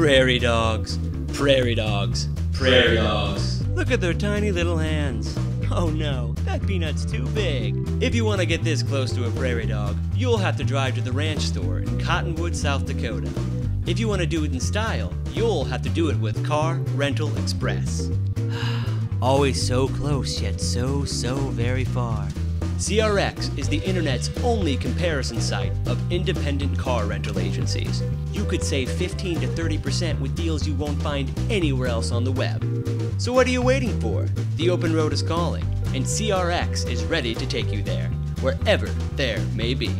Prairie dogs. Prairie dogs. Prairie dogs. Look at their tiny little hands. Oh no, that peanut's too big. If you want to get this close to a prairie dog, you'll have to drive to the ranch store in Cottonwood, South Dakota. If you want to do it in style, you'll have to do it with Car Rental Express. Always so close, yet so, so very far. CRX is the internet's only comparison site of independent car rental agencies. You could save 15 to 30% with deals you won't find anywhere else on the web. So what are you waiting for? The open road is calling, and CRX is ready to take you there, wherever there may be.